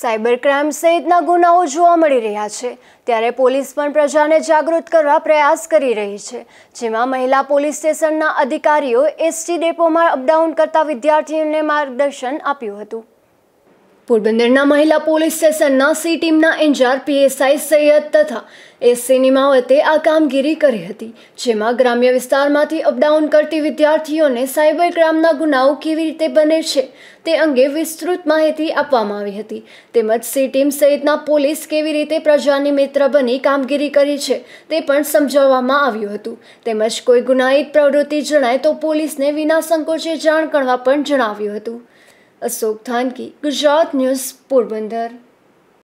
Cyber crime સહિતના ગુનાઓ જોવા મળી રહ્યા છે. ત્યારે પોલીસ પણ પ્રજાને જાગૃત કરવા પ્રયાસ કરી રહી છે. જેમાં મહિલા પોલીસ સ્ટેશનના અધિકારીઓ એસટી ડેપોમાં અપડાઉન કરતા વિદ્યાર્થીઓને માર્ગદર્શન આપ્યું હતું. પોરબંદરના મહિલા પોલીસ સ્ટેશનના સી ટીમના ઇન્ચાર્જ પીએસઆઈ સૈયદ તથા એસસી નિમાવતે આ કામગીરી કરી હતી, જેમાં ગ્રામ્ય વિસ્તારમાંથી અપડાઉન કરતી વિદ્યાર્થીઓને સાયબર ક્રાઇમના ગુનાઓ કેવી રીતે બને છે, તે અંગે વિસ્તૃત માહિતી આપવામાં આવી હતી. તેમજ સી ટીમ સહિતના પોલીસ કેવી રીતે પ્રજાની મિત્ર બની કામગીરી કરી છે, તે પણ સમજાવવામાં આવ્યું હતું. તેમજ કોઈ ગુનાહિત પ્રવૃત્તિ જણાય તો પોલીસને વિના સંકોચે જાણ કરવા પણ જણાવ્યું હતું. અશોક થાનકી ગુજરાત ન્યૂઝ પોરબંદર